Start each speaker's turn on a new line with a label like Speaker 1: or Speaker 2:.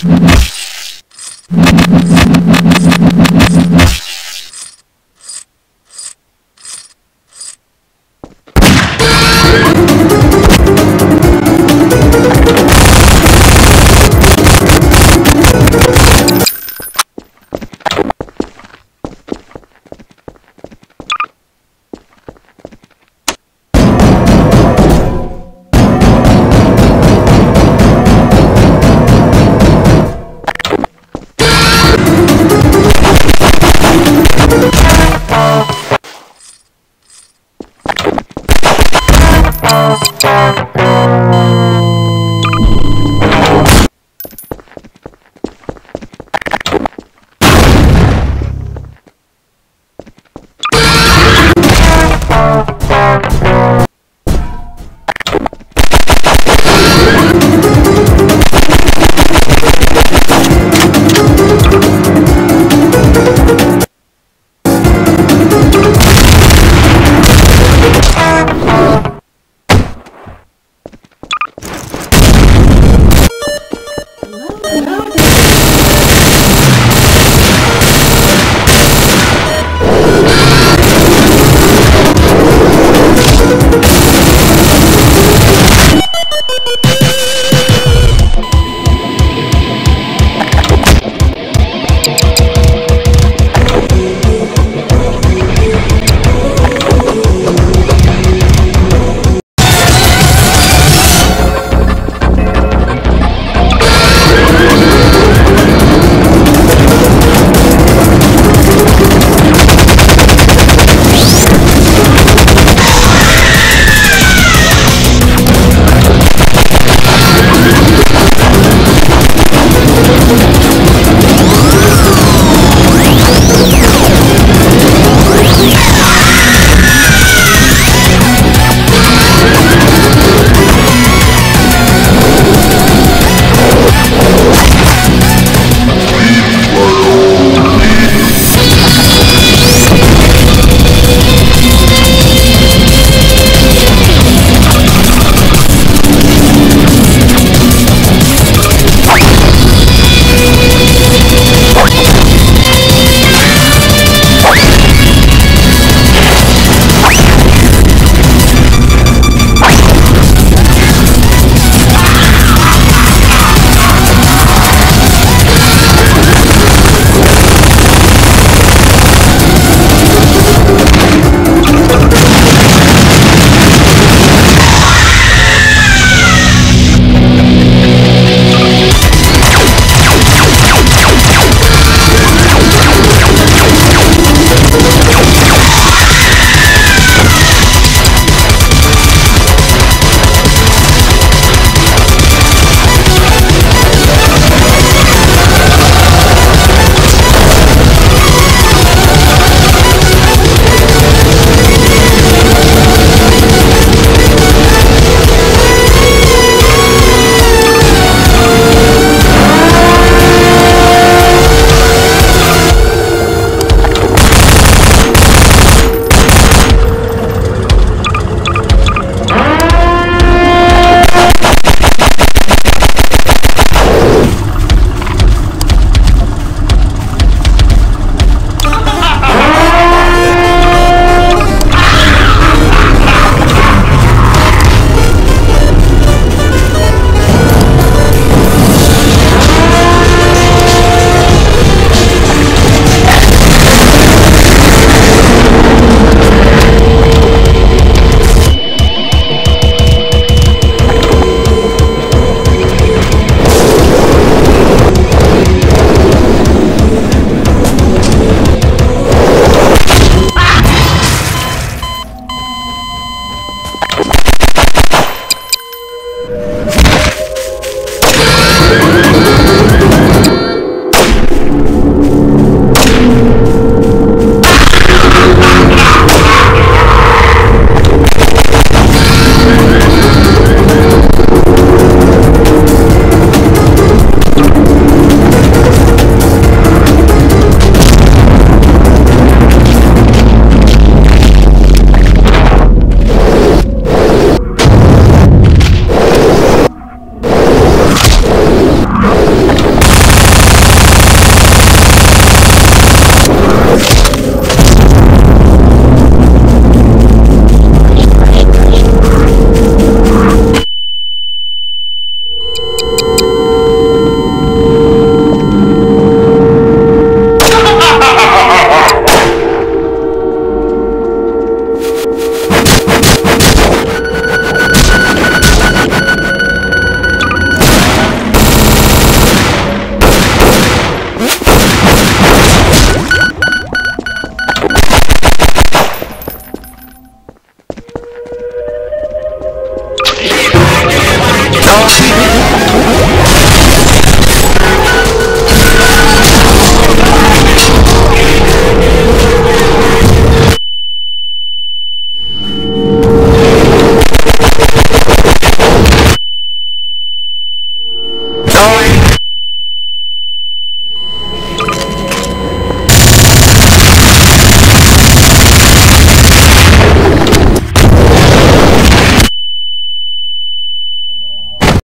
Speaker 1: Mm-hmm.
Speaker 2: Yeah.